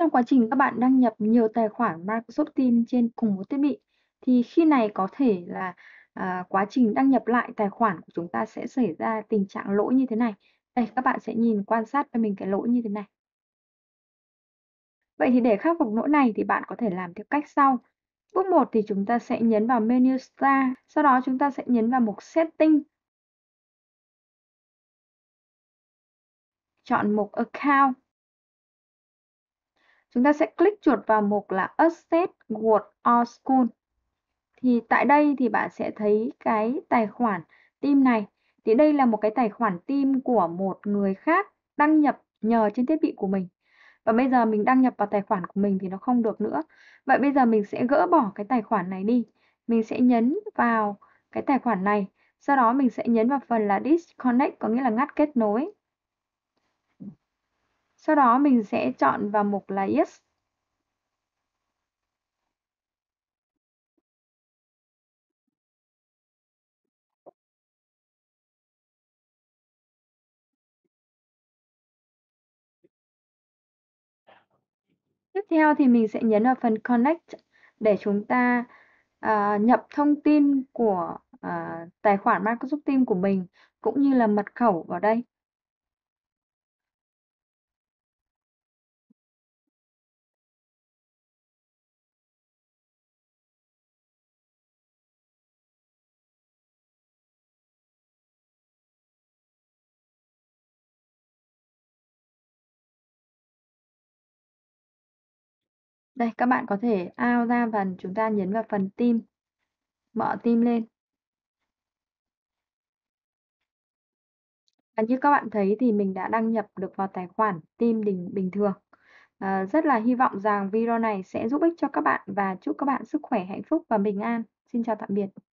trong quá trình các bạn đăng nhập nhiều tài khoản Microsoft Teams trên cùng một thiết bị, thì khi này có thể là, à, quá trình đăng nhập lại tài khoản của chúng ta sẽ xảy ra tình trạng lỗi như thế này. Đây, các bạn sẽ nhìn quan sát cho mình cái lỗi như thế này. Vậy thì để khắc phục lỗi này thì bạn có thể làm theo cách sau. Bước 1 thì chúng ta sẽ nhấn vào menu Start, sau đó chúng ta sẽ nhấn vào mục Setting. Chọn mục Account. Chúng ta sẽ click chuột vào mục là "Asset Word or School. Thì tại đây thì bạn sẽ thấy cái tài khoản team này. Thì đây là một cái tài khoản team của một người khác đăng nhập nhờ trên thiết bị của mình. Và bây giờ mình đăng nhập vào tài khoản của mình thì nó không được nữa. Vậy bây giờ mình sẽ gỡ bỏ cái tài khoản này đi. Mình sẽ nhấn vào cái tài khoản này. Sau đó mình sẽ nhấn vào phần là Disconnect, có nghĩa là ngắt kết nối. Sau đó mình sẽ chọn vào mục là Yes. Tiếp theo thì mình sẽ nhấn vào phần Connect để chúng ta uh, nhập thông tin của uh, tài khoản Microsoft Teams của mình cũng như là mật khẩu vào đây. Đây, các bạn có thể ao ra và chúng ta nhấn vào phần tim Mở tim lên. Và như các bạn thấy thì mình đã đăng nhập được vào tài khoản tim bình bình thường. À, rất là hy vọng rằng video này sẽ giúp ích cho các bạn và chúc các bạn sức khỏe, hạnh phúc và bình an. Xin chào tạm biệt.